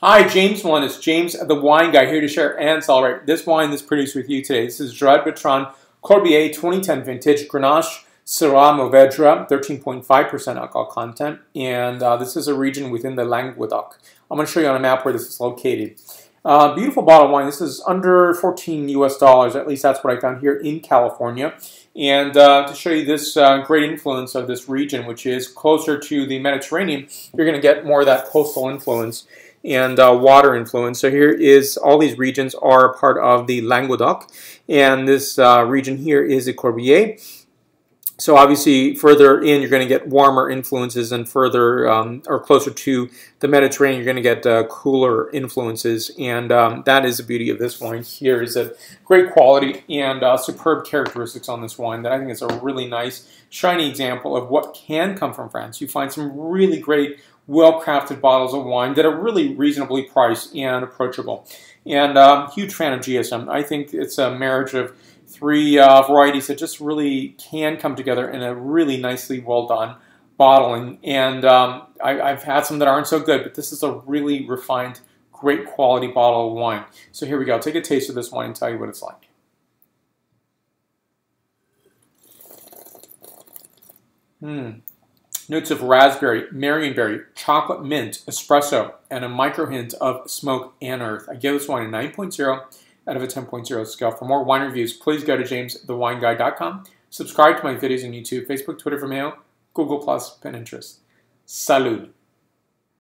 Hi, James One. It's James, the wine guy, here to share and celebrate this wine that's produced with you today. This is Gerard Bertrand Corbières 2010 vintage Grenache Syrah Mourvedre, 13.5% alcohol content, and uh, this is a region within the Languedoc. I'm going to show you on a map where this is located. Uh, beautiful bottle of wine. This is under 14 US dollars. At least that's what I found here in California. And uh, to show you this uh, great influence of this region, which is closer to the Mediterranean, you're going to get more of that coastal influence and uh, water influence. So here is all these regions are part of the Languedoc, and this uh, region here is the Corbières. So obviously, further in, you're going to get warmer influences, and further um, or closer to the Mediterranean, you're going to get uh, cooler influences, and um, that is the beauty of this wine. Here is a great quality and uh, superb characteristics on this wine that I think is a really nice, shiny example of what can come from France. You find some really great, well-crafted bottles of wine that are really reasonably priced and approachable. And um, huge fan of GSM. I think it's a marriage of three uh, varieties that just really can come together in a really nicely well done bottling. And um, I, have had some that aren't so good, but this is a really refined, great quality bottle of wine. So here we go. Take a taste of this wine and tell you what it's like. Hmm. Notes of raspberry, marionberry, chocolate mint, espresso, and a micro hint of smoke and earth. I give this wine a 9.0 out of a 10.0 scale. For more wine reviews, please go to jamesthewineguy.com. Subscribe to my videos on YouTube, Facebook, Twitter, Vimeo, Google+, Pinterest. Salud.